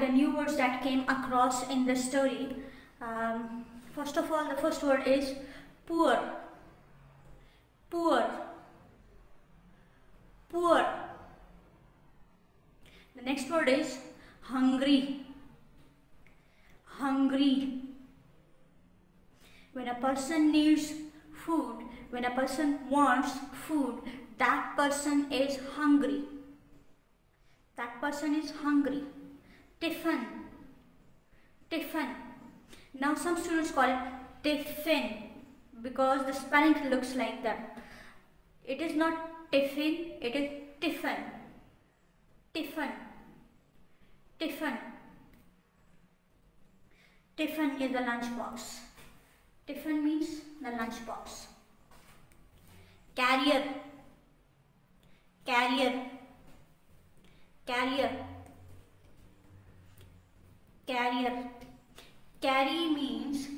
the new words that came across in the story. Um, first of all, the first word is poor. Poor. Poor. The next word is hungry. Hungry. When a person needs food, when a person wants food, that person is hungry. That person is hungry. Tiffin. Tiffin. Now some students call it tiffin because the spelling looks like that. It is not tiffin, it is tiffin. Tiffin. Tiffin. Tiffin is the lunch box. Tiffin means the lunch box. Carrier. Carrier. Carrier. Carrier. Carry means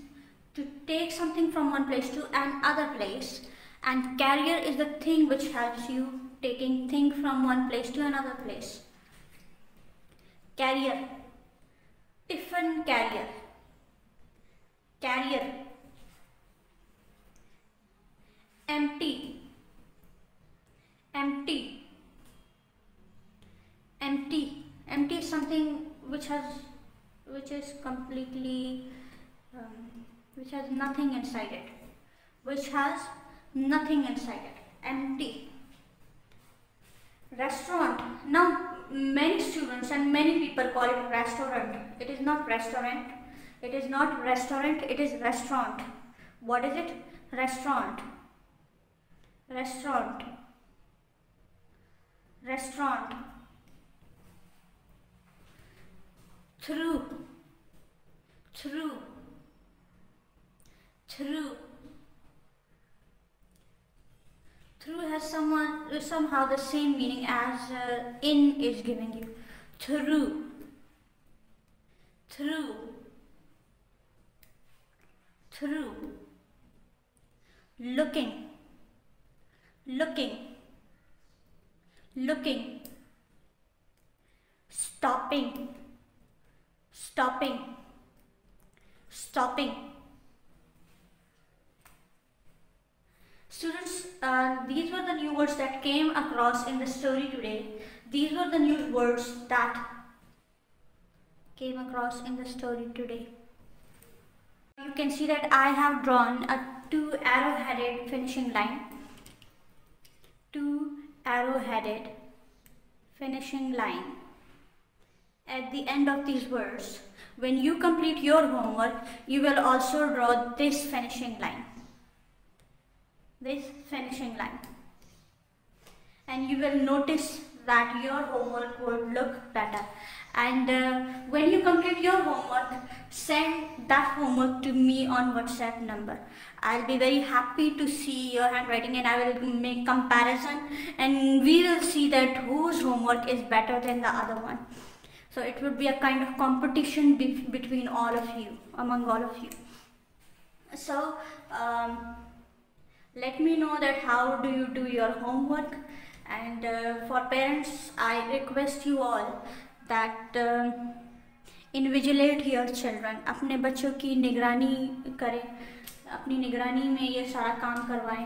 to take something from one place to another place and carrier is the thing which helps you taking thing from one place to another place. Carrier. Tiffin carrier. Carrier. Empty. Empty. Empty. Empty is something which has which is completely um, which has nothing inside it which has nothing inside it empty. Restaurant. Now many students and many people call it restaurant. It is not restaurant. It is not restaurant. It is restaurant. What is it? Restaurant. Restaurant. Restaurant through through through through has someone somehow the same meaning as uh, in is giving you. Through through through looking. Looking. Looking. Stopping stopping. Stopping. Students uh, these were the new words that came across in the story today. These were the new words that came across in the story today. You can see that I have drawn a two arrow-headed finishing line. Two arrow-headed finishing line at the end of these words. When you complete your homework, you will also draw this finishing line. This finishing line. And you will notice that your homework would look better. And uh, when you complete your homework, send that homework to me on WhatsApp number. I'll be very happy to see your handwriting and I will make comparison and we will see that whose homework is better than the other one. So it would be a kind of competition be between all of you, among all of you. So um, let me know that how do you do your homework and uh, for parents I request you all that uh, invigilate your children अपने बच्चों की निगरानी करें अपनी निगरानी में ये सारा काम करवाएं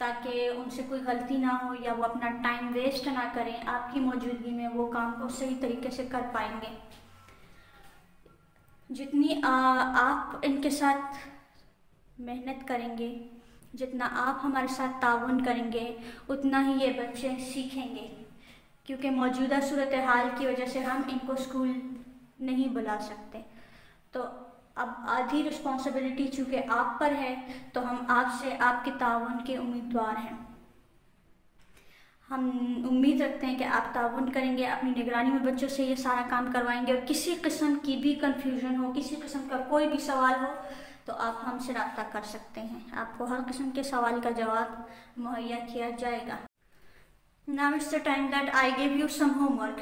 ताकि उनसे कोई गलती ना हो या वो अपना टाइम वेस्ट ना करें आपकी मौजूदगी में वो काम को सही तरीके से कर पाएँगे। जितनी आ, आप इनके साथ मेहनत करेंगे जितना आप हमारे साथ ताउन करेंगे उतना ही ये बच्चे सीखेंगे। क्योंकि मौजूदा सूरत हाल की वजह से हम इनको स्कूल नहीं बुला सकते। तो अब आधी रिस्पॉन्सिबिलिटी चूँकि आप पर है तो हम आपसे आपके ताउन के उम्मीदवार हैं। हम उम्मीद रखते हैं कि आप ताउन करेंगे अपनी निगरानी में बच्चों से ये सारा काम करवाएँगे और किसी किस्म की भी कंफ्यूजन हो किसी किस्म का कोई भी सवाल हो तो आप हमसे रब्ता कर सकते हैं। आपको हर किस्म के सवाल का जवाब मुहैया किया जाएगा। It's the time that I give you some homework.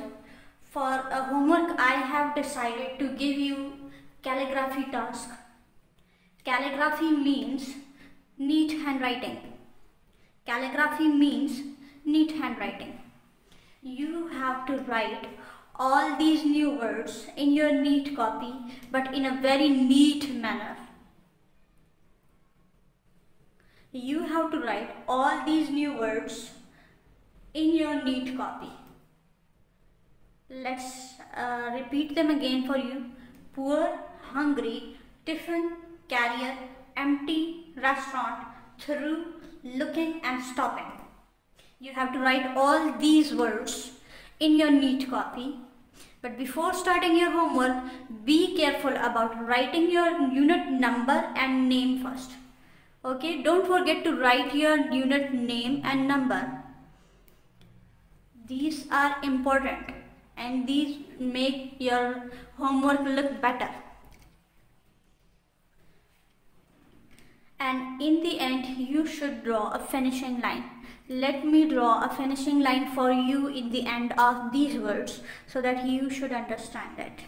For a homework, I have decided to give you calligraphy task. Calligraphy means neat handwriting. Calligraphy means neat handwriting. You have to write all these new words in your neat copy but in a very neat manner. You have to write all these new words in your neat copy. Let's uh, repeat them again for you. Poor, hungry, tiffin, carrier, empty, restaurant, through, looking and stopping. You have to write all these words in your neat copy. But before starting your homework, be careful about writing your unit number and name first. Okay, don't forget to write your unit name and number. These are important and these make your homework look better. And in the end, you should draw a finishing line. Let me draw a finishing line for you in the end of these words so that you should understand it.